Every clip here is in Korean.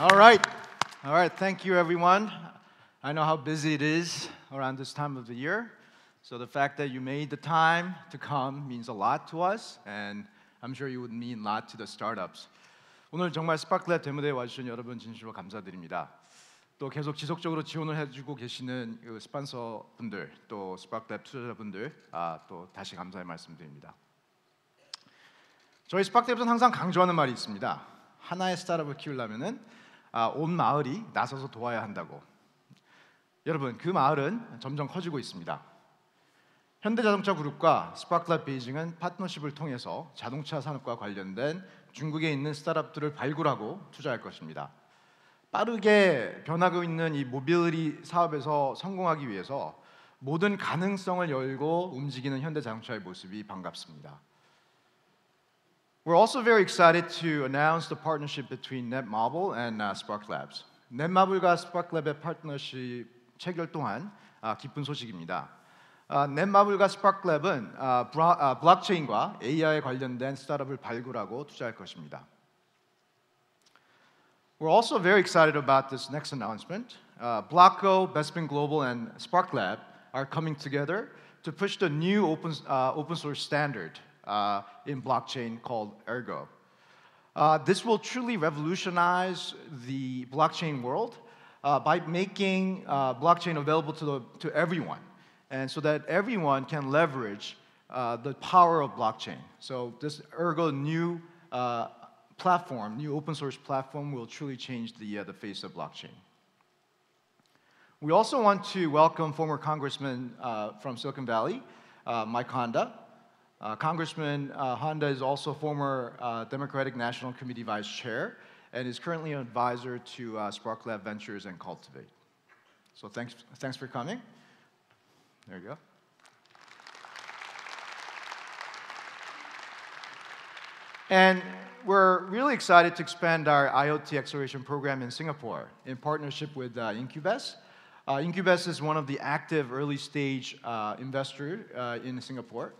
All right. All right. Thank you, everyone. I know how busy it is around this time of the year. So the fact that you made the time to come means a lot to us, and I'm sure you would mean a lot to the startups. 오늘 정말 스파클랩 데모대에 와주신 여러분 진심으로 감사드립니다. 또 계속 지속적으로 지원을 해주고 계시는 그 스폰서 분들, 또 스파클랩 투자자분들, 아, 또 다시 감사의 말씀드립니다. 저희 스파클랩은 항상 강조하는 말이 있습니다. 하나의 스타트업을 키우려면은 아, 온 마을이 나서서 도와야 한다고. 여러분 그 마을은 점점 커지고 있습니다. 현대자동차 그룹과 스파클랩 베이징은 파트너십을 통해서 자동차 산업과 관련된 중국에 있는 스타트업들을 발굴하고 투자할 것입니다. 빠르게 변하고 있는 이 모빌리티 사업에서 성공하기 위해서 모든 가능성을 열고 움직이는 현대자동차의 모습이 반갑습니다. We're also very excited to announce the partnership between Netmobile and uh, Spark Labs. 넷마블과 스파클랩의 파트너십 체결 또한 아, 기쁜 소식입니다. 아, 넷마블과 스파클랩은 아, 브라, 아, 블록체인과 AI에 관련된 스타트업을 발굴하고 투자할 것입니다. We're also very excited about this next announcement. Uh, Blocko, Bespin Global, and SparkLab are coming together to push the new open, uh, open source standard uh, in blockchain called Ergo. Uh, this will truly revolutionize the blockchain world uh, by making uh, blockchain available to, the, to everyone, and so that everyone can leverage uh, the power of blockchain. So this Ergo new platform, new open source platform, will truly change the, the face of blockchain. We also want to welcome former Congressman uh, from Silicon Valley, uh, Mike Honda. Uh, Congressman uh, Honda is also former uh, Democratic National Committee Vice Chair and is currently an advisor to uh, Spark Lab Ventures and Cultivate. So thanks, thanks for coming. There you go. And we're really excited to expand our IoT acceleration program in Singapore in partnership with uh, Incubus. Uh, Incubus is one of the active early stage uh, uh, in Singapore.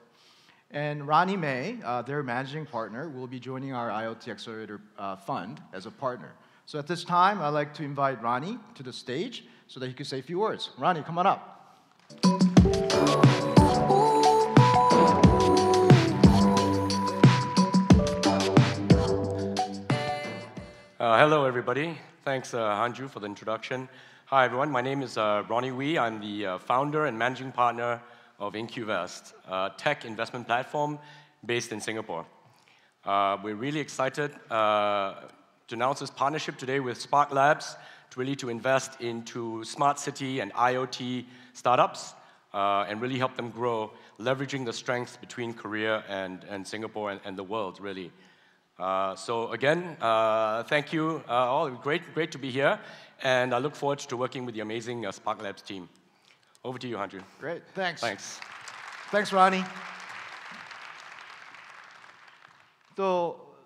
And Ronnie May, uh, their managing partner, will be joining our IoT Accelerator uh, Fund as a partner. So at this time, I'd like to invite Ronnie to the stage so that he could say a few words. Ronnie, come on up. Uh, hello, everybody. Thanks, uh, Hanju, for the introduction. Hi, everyone. My name is uh, Ronnie Wee. I'm the uh, founder and managing partner of IncuVest, a tech investment platform based in Singapore. Uh, we're really excited uh, to announce this partnership today with Spark Labs to really to invest into smart city and IoT startups uh, and really help them grow, leveraging the strengths between Korea and, and Singapore and, and the world, really. Uh, so again, uh, thank you uh, all. Great, great to be here, and I look forward to working with the amazing Spark Labs team. Over to you, Hanju. Great, thanks. Thanks. Thanks, Ronnie. 또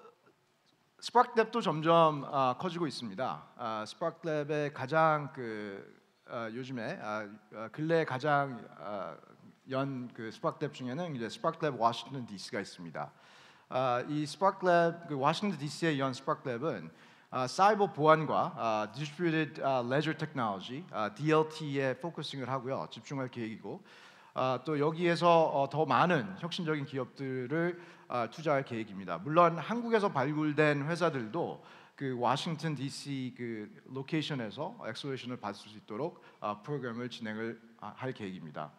스파크랩도 점점 아, 커지고 있습니다. 아, 스파크랩의 가장 그 아, 요즘에 근래 가장 아, 연그 스파크랩 중에는 이제 스파크랩 워싱턴 DC가 있습니다. 아, 이 스파크랩 그 워싱턴 DC에 연 스파크랩은 아, 사이버 보안과 아, Distributed 아, Ledger Technology 아, DLT에 focusing을 하고요 집중할 계획이고 아, 또 여기에서 어, 더 많은 혁신적인 기업들을 아, 투자할 계획입니다. 물론 한국에서 발굴된 회사들도 그 워싱턴 D.C. 그 location에서 acceleration을 받을 수 있도록 아, 프로그램을 진행을 아, 할 계획입니다.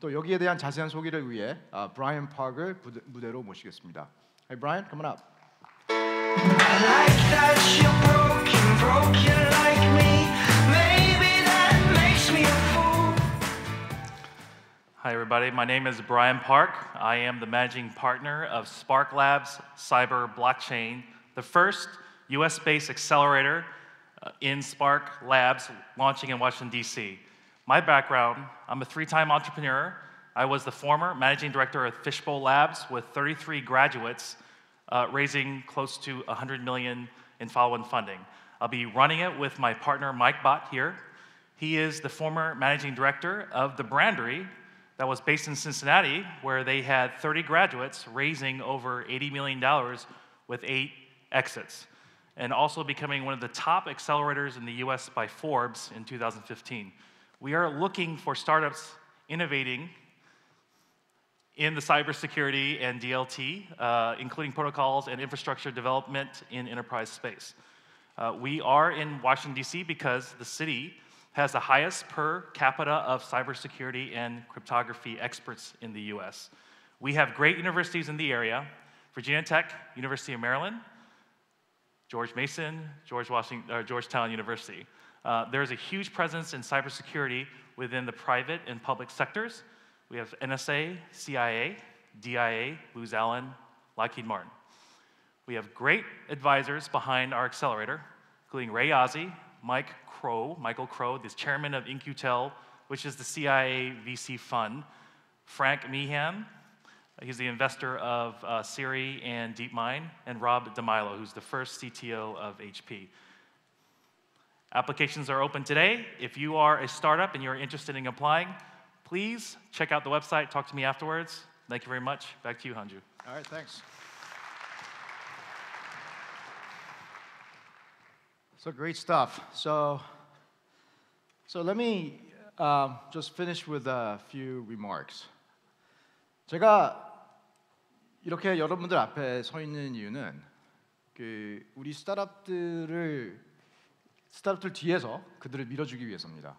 또 여기에 대한 자세한 소개를 위해 아, 브라이언 파크를 무대로 모시겠습니다. Hey Brian, come on up. Hi, everybody. My name is Brian Park. I am the managing partner of Spark Labs Cyber Blockchain, the first US based accelerator uh, in Spark Labs launching in Washington, D.C. My background I'm a three time entrepreneur. I was the former managing director of Fishbowl Labs with 33 graduates, uh, raising close to 100 million in follow on funding. I'll be running it with my partner Mike Bott here. He is the former managing director of the Brandery that was based in Cincinnati, where they had 30 graduates raising over $80 million with eight exits. and also becoming one of the top accelerators in the US by Forbes in 2015. We are looking for startups innovating in the cybersecurity and DLT, uh, including protocols and infrastructure development in enterprise space. Uh, we are in Washington, D.C. because the city has the highest per capita of cybersecurity and cryptography experts in the US. We have great universities in the area Virginia Tech, University of Maryland, George Mason, George Washington, or Georgetown University. Uh, there's a huge presence in cybersecurity within the private and public sectors. We have NSA, CIA, DIA, Booz Allen, Lockheed Martin. We have great advisors behind our accelerator, including Ray Ozzie, Mike Crow, Michael Crow, the chairman of InQtel, which is the CIA VC fund, Frank Meehan, he's the investor of uh, Siri and DeepMind, and Rob DeMilo, who's the first CTO of HP. Applications are open today. If you are a startup and you're interested in applying, please check out the website, talk to me afterwards. Thank you very much. Back to you, Hanju. All right, thanks. So great stuff. So, so let me um, just finish with a few remarks. 제가 이렇게 여러분들 앞에 서 있는 이유는 그 우리 스타트업들을 스타트업들 뒤에서 그들을 밀어주기 위해서입니다.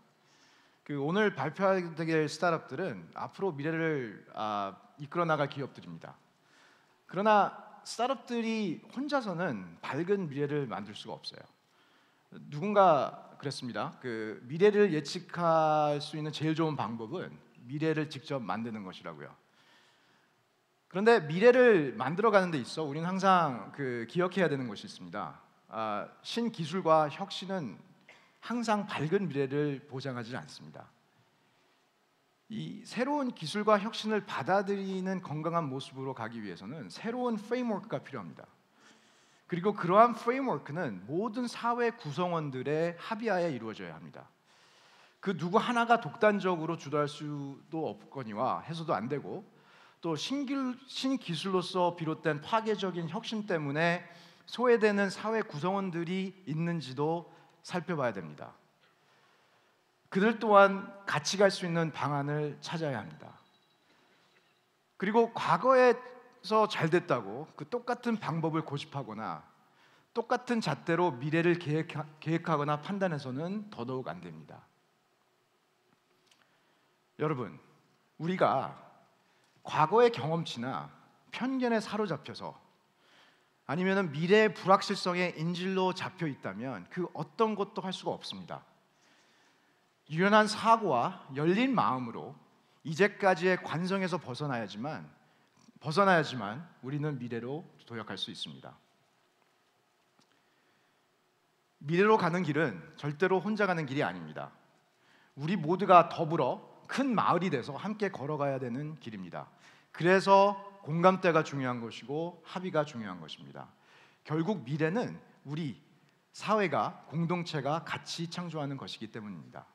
그 오늘 발표하게 될 스타트업들은 앞으로 미래를 아, 이끌어 나갈 기업들입니다. 그러나 스타트업들이 혼자서는 밝은 미래를 만들 수가 없어요. 누군가 그랬습니다. 그 미래를 예측할 수 있는 제일 좋은 방법은 미래를 직접 만드는 것이라고요. 그런데 미래를 만들어 가는 데 있어 우리는 항상 그 기억해야 되는 것이 있습니다. 아, 신기술과 혁신은 항상 밝은 미래를 보장하지 않습니다. 이 새로운 기술과 혁신을 받아들이는 건강한 모습으로 가기 위해서는 새로운 프레임워크가 필요합니다. 그리고 그러한 프레임워크는 모든 사회 구성원들의 합의하에 이루어져야 합니다. 그 누구 하나가 독단적으로 주도할 수도 없거니와 해서도 안 되고 또 신기술, 신기술로서 비롯된 파괴적인 혁신 때문에 소외되는 사회 구성원들이 있는지도 살펴봐야 됩니다. 그들 또한 같이 갈 수 있는 방안을 찾아야 합니다. 그리고 과거에서 잘 됐다고 그 똑같은 방법을 고집하거나 똑같은 잣대로 미래를 계획하, 거나 판단해서는 더더욱 안 됩니다. 여러분, 우리가 과거의 경험치나 편견에 사로잡혀서 아니면 미래의 불확실성에 인질로 잡혀 있다면 그 어떤 것도 할 수가 없습니다. 유연한 사고와 열린 마음으로 이제까지의 관성에서 벗어나야지만 벗어나야지만 우리는 미래로 도약할 수 있습니다. 미래로 가는 길은 절대로 혼자 가는 길이 아닙니다. 우리 모두가 더불어 큰 마을이 돼서 함께 걸어가야 되는 길입니다. 그래서 공감대가 중요한 것이고 합의가 중요한 것입니다. 결국 미래는 우리 사회가 공동체가 같이 창조하는 것이기 때문입니다.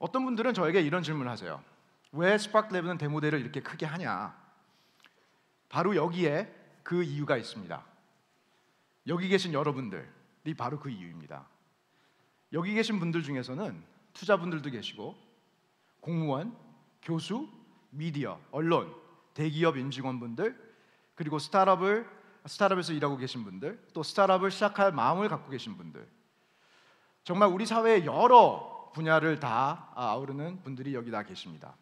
어떤 분들은 저에게 이런 질문을 하세요. 왜 스파크랩은 데모데를 이렇게 크게 하냐? 바로 여기에 그 이유가 있습니다. 여기 계신 여러분들이 바로 그 이유입니다. 여기 계신 분들 중에서는 투자분들도 계시고 공무원, 교수, 미디어, 언론, 대기업 임직원분들 그리고 스타트업을 스타트업에서 일하고 계신 분들 또 스타트업을 시작할 마음을 갖고 계신 분들 정말 우리 사회의 여러 분야를 다 아우르는 분들이 여기 다 계십니다.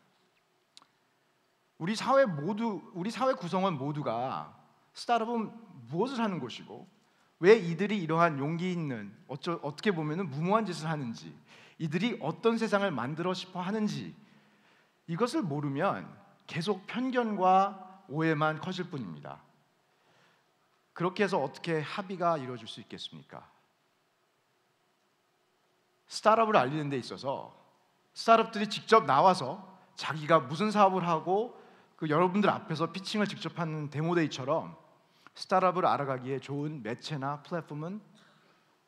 우리 사회 모두 우리 사회 구성원 모두가 스타트업은 무엇을 하는 곳이고 왜 이들이 이러한 용기 있는 어쩌, 어떻게 보면은 무모한 짓을 하는지 이들이 어떤 세상을 만들어 싶어 하는지 이것을 모르면 계속 편견과 오해만 커질 뿐입니다. 그렇게 해서 어떻게 합의가 이루어질 수 있겠습니까? 스타트업을 알리는 데 있어서 스타트업들이 직접 나와서 자기가 무슨 사업을 하고 그 여러분들 앞에서 피칭을 직접 하는 데모데이처럼 스타트업을 알아가기에 좋은 매체나 플랫폼은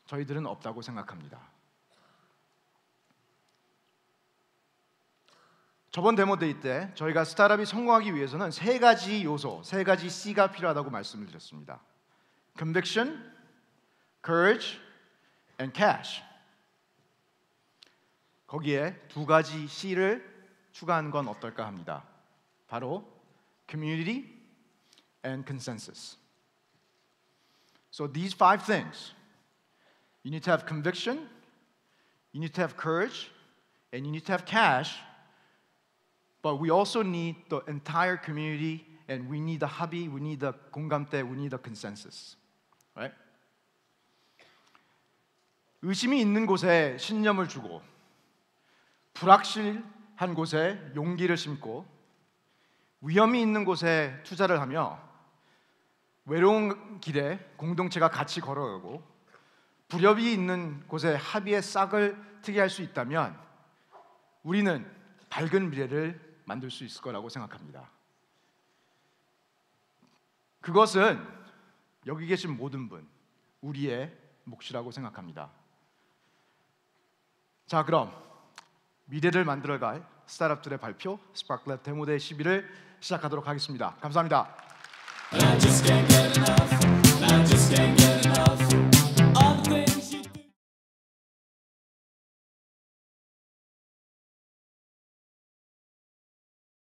저희들은 없다고 생각합니다. 저번 데모데이 때 저희가 스타트업이 성공하기 위해서는 세 가지 요소, 세 가지 C가 필요하다고 말씀을 드렸습니다. conviction, courage, and cash. 거기에 두 가지 C를 추가한 건 어떨까 합니다. 바로 community and consensus. So these five things. You need to have conviction, you need to have courage, and you need to have cash. But we also need the entire community and we need the 합의, we need the 공감대, we need the consensus. Right? 의심이 있는 곳에 신념을 주고 불확실한 곳에 용기를 심고 위험이 있는 곳에 투자를 하며 외로운 길에 공동체가 같이 걸어가고 불협이 있는 곳에 합의의 싹을 트게 할 수 있다면 우리는 밝은 미래를 만들 수 있을 거라고 생각합니다. 그것은 여기 계신 모든 분 우리의 몫이라고 생각합니다. 자, 그럼 미래를 만들어갈 스타트업들의 발표 스파클랩 데모데이 12를 시작하도록 하겠습니다. 감사합니다.